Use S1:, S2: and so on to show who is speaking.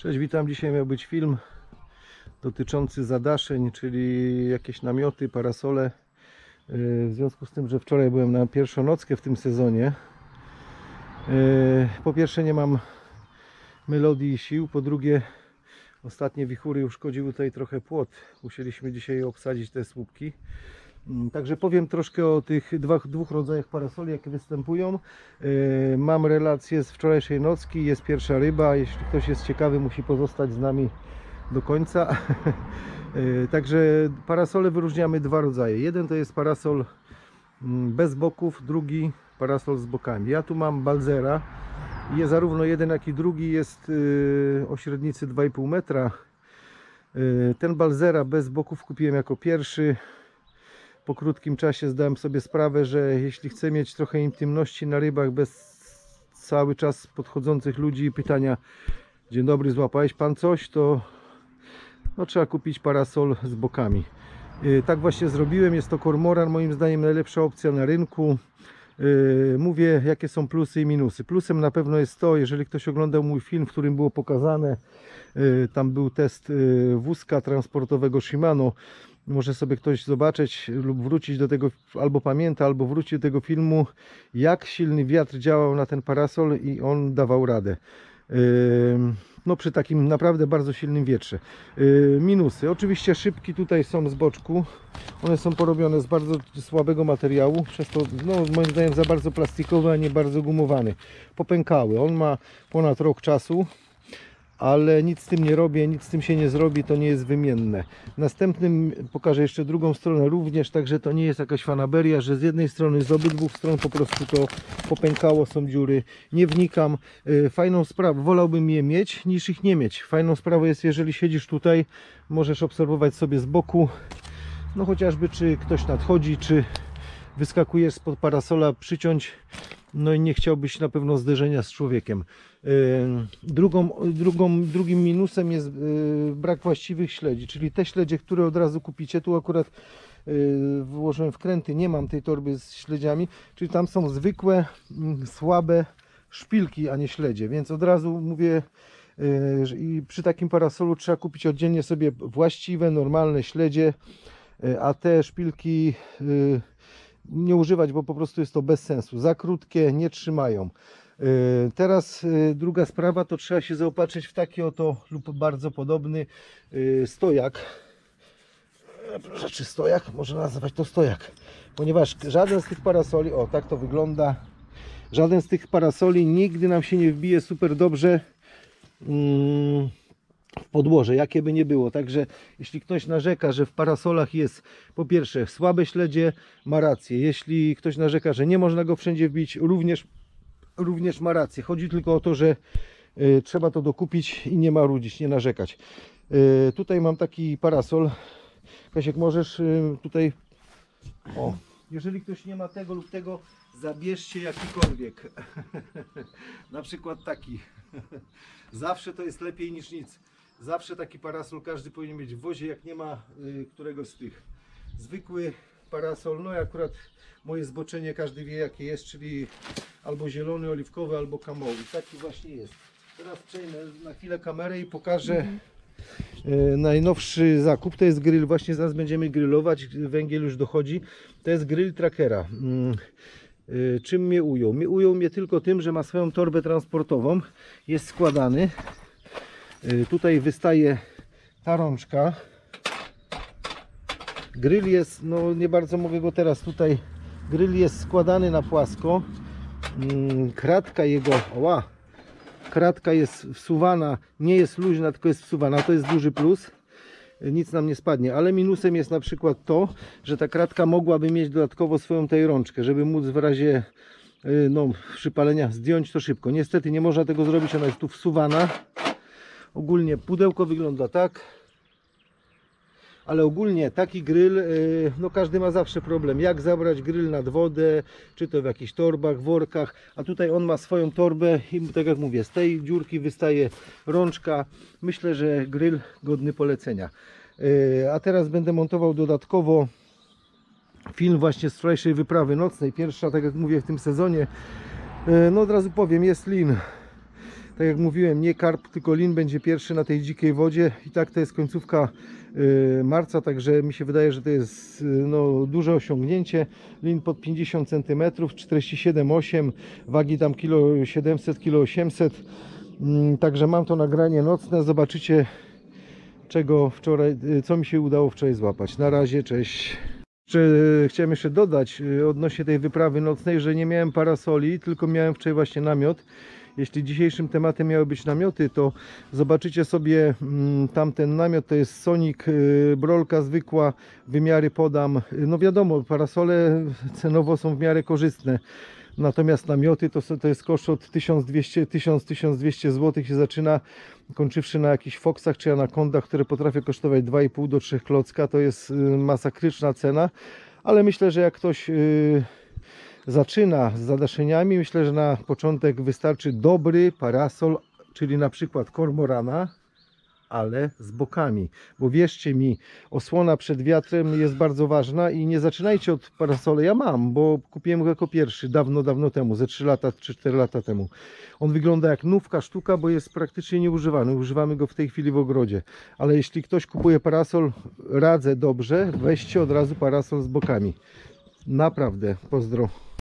S1: Cześć, witam. Dzisiaj miał być film dotyczący zadaszeń, czyli jakieś namioty, parasole. Yy, W związku z tym, że wczoraj byłem na pierwszą nockę w tym sezonie. yy, Po pierwsze nie mam melodii i sił, po drugie ostatnie wichury uszkodziły tutaj trochę płot. Musieliśmy dzisiaj obsadzić te słupki. Mm, Także powiem troszkę o tych dwóch, dwóch rodzajach parasoli, jakie występują. Yy, Mam relację z wczorajszej nocki, jest pierwsza ryba. Jeśli ktoś jest ciekawy, musi pozostać z nami do końca. Yy, Także parasole wyróżniamy dwa rodzaje. Jeden to jest parasol mm, bez boków, drugi parasol z bokami. Ja tu mam balzera. Jest zarówno jeden, jak i drugi jest yy, o średnicy 2,5 metra. Yy, Ten balzera bez boków kupiłem jako pierwszy po krótkim czasie zdałem sobie sprawę, że jeśli chcę mieć trochę intymności na rybach bez cały czas podchodzących ludzi i pytania dzień dobry, złapałeś pan coś, to no, trzeba kupić parasol z bokami. Yy, Tak właśnie zrobiłem, jest to kormoran, moim zdaniem najlepsza opcja na rynku. Yy, Mówię jakie są plusy i minusy. Plusem na pewno jest to, jeżeli ktoś oglądał mój film, w którym było pokazane, yy, tam był test wózka transportowego Shimano, może sobie ktoś zobaczyć lub wrócić do tego, albo pamięta, albo wróci do tego filmu, jak silny wiatr działał na ten parasol i on dawał radę. No przy takim naprawdę bardzo silnym wietrze. Minusy. Oczywiście szybki tutaj są z boczku. One są porobione z bardzo słabego materiału, przez to no, moim zdaniem za bardzo plastikowy, a nie bardzo gumowany. Popękały. On ma ponad rok czasu ale nic z tym nie robię, nic z tym się nie zrobi, to nie jest wymienne. Następnym pokażę jeszcze drugą stronę również, także to nie jest jakaś fanaberia, że z jednej strony, z obydwu stron po prostu to popękało, są dziury. Nie wnikam. Yy, Fajną sprawę, wolałbym je mieć niż ich nie mieć. Fajną sprawą jest, jeżeli siedzisz tutaj, możesz obserwować sobie z boku, no chociażby czy ktoś nadchodzi, czy wyskakujesz spod parasola, przyciąć, no i nie chciałbyś na pewno zderzenia z człowiekiem. Yy, Drugą, drugą, drugim minusem jest yy, brak właściwych śledzi, czyli te śledzie, które od razu kupicie, tu akurat yy, wyłożyłem wkręty, nie mam tej torby z śledziami, czyli tam są zwykłe, mm, słabe szpilki, a nie śledzie, więc od razu mówię, i przy takim parasolu trzeba kupić oddzielnie sobie właściwe, normalne śledzie, a te szpilki nie używać, bo po prostu jest to bez sensu. Za krótkie, nie trzymają. Yy, Teraz yy, druga sprawa, to trzeba się zaopatrzyć w taki oto lub bardzo podobny stojak. E, Proszę, czy stojak? Można nazwać to stojak. Ponieważ żaden z tych parasoli, o tak to wygląda, żaden z tych parasoli nigdy nam się nie wbije super dobrze mm, w podłoże, jakie by nie było. Także jeśli ktoś narzeka, że w parasolach jest po pierwsze słabe śledzie, ma rację. Jeśli ktoś narzeka, że nie można go wszędzie wbić, również, również ma rację. Chodzi tylko o to, że y, trzeba to dokupić i nie marudzić, nie narzekać. Y, tutaj mam taki parasol. Kasiek, możesz y, tutaj... O, jeżeli ktoś nie ma tego lub tego, zabierzcie jakikolwiek. Na przykład taki. Zawsze to jest lepiej niż nic. Zawsze taki parasol każdy powinien mieć w wozie, jak nie ma y, któregoś z tych. Zwykły parasol, no i akurat moje zboczenie każdy wie jakie jest, czyli albo zielony, oliwkowy, albo kamowy. Taki właśnie jest. Teraz przejmę na chwilę kamerę i pokażę y, najnowszy zakup. To jest grill, właśnie zaraz będziemy grillować, węgiel już dochodzi. To jest grill trackera. Mm. Y, Czym mnie ujął? Mnie ujął mnie tylko tym, że ma swoją torbę transportową, jest składany. Y, Tutaj wystaje ta rączka. Grill jest, no nie bardzo mogę go teraz tutaj. Grill jest składany na płasko. Mm, Kratka jego, oła, kratka jest wsuwana, nie jest luźna, tylko jest wsuwana. To jest duży plus. Y, Nic nam nie spadnie, ale minusem jest na przykład to, że ta kratka mogłaby mieć dodatkowo swoją tej rączkę, żeby móc w razie y, no, przypalenia zdjąć to szybko. Niestety nie można tego zrobić, ona jest tu wsuwana. Ogólnie pudełko wygląda tak. Ale ogólnie taki grill, y, no każdy ma zawsze problem. Jak zabrać grill nad wodę, czy to w jakichś torbach, workach. A tutaj on ma swoją torbę i tak jak mówię, z tej dziurki wystaje rączka. Myślę, że grill godny polecenia. Y, A teraz będę montował dodatkowo film właśnie z wczorajszej wyprawy nocnej. Pierwsza, tak jak mówię, w tym sezonie. Y, No od razu powiem, jest lin. Tak jak mówiłem, nie karp, tylko lin będzie pierwszy na tej dzikiej wodzie. I tak to jest końcówka y, marca, także mi się wydaje, że to jest y, no, duże osiągnięcie. Lin pod 50 cm, 47,8 wagi tam kilo 700, kilo 800. Mm, Także mam to nagranie nocne. Zobaczycie czego wczoraj, y, co mi się udało wczoraj złapać. Na razie, cześć. Chciałem jeszcze dodać odnośnie tej wyprawy nocnej, że nie miałem parasoli, tylko miałem wczoraj właśnie namiot. Jeśli dzisiejszym tematem miały być namioty, to zobaczycie sobie mm, tamten namiot, to jest Sonic, y, brolka zwykła, wymiary podam. No wiadomo, parasole cenowo są w miarę korzystne. Natomiast namioty to, to jest koszt od 1200, 1000-1200 zł się zaczyna, kończywszy na jakichś foksach czy anakondach, które potrafią kosztować 2,5 do 3 klocka. To jest y, masakryczna cena, ale myślę, że jak ktoś y, zaczyna z zadaszeniami, myślę, że na początek wystarczy dobry parasol, czyli na przykład kormorana, ale z bokami. Bo wierzcie mi, osłona przed wiatrem jest bardzo ważna i nie zaczynajcie od parasole. Ja mam, bo kupiłem go jako pierwszy dawno, dawno temu, ze 3 lata czy 4 lata temu. On wygląda jak nówka sztuka, bo jest praktycznie nieużywany. Używamy go w tej chwili w ogrodzie. Ale jeśli ktoś kupuje parasol, radzę dobrze, weźcie od razu parasol z bokami. Naprawdę, pozdro.